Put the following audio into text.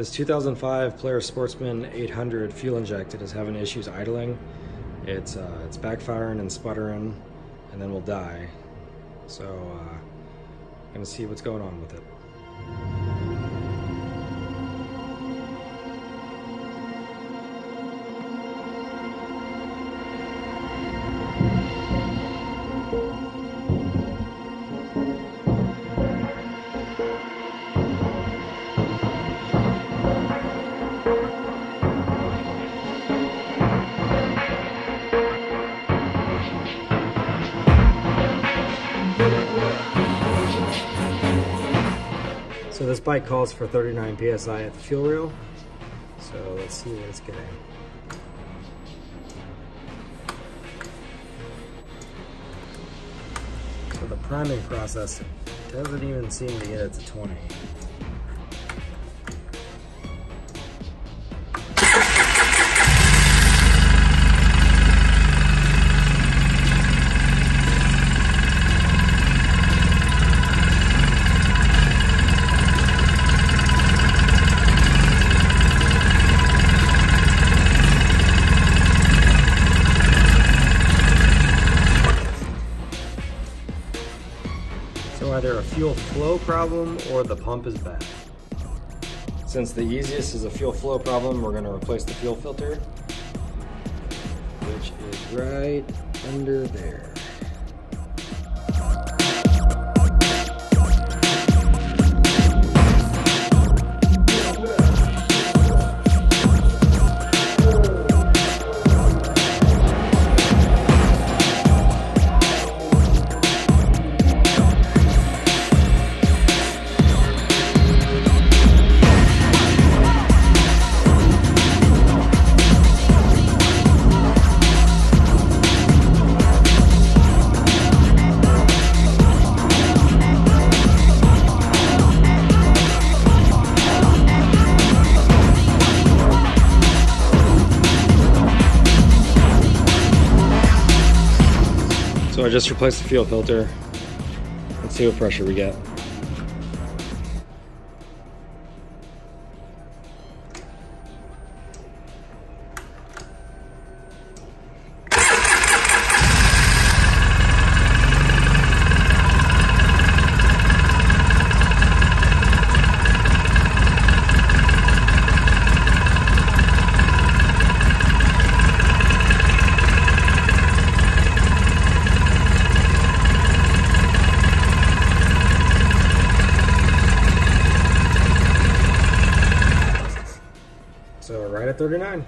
This 2005 Polaris Sportsman 800 fuel injected is having issues idling. It's uh, it's backfiring and sputtering, and then we'll die. So uh, I'm gonna see what's going on with it. This bike calls for 39 psi at the fuel rail. So let's see what it's getting. So the priming process doesn't even seem to get it to 20. So either a fuel flow problem or the pump is bad. Since the easiest is a fuel flow problem, we're gonna replace the fuel filter, which is right under there. Just replaced the fuel filter. Let's see what pressure we get. Right at 39.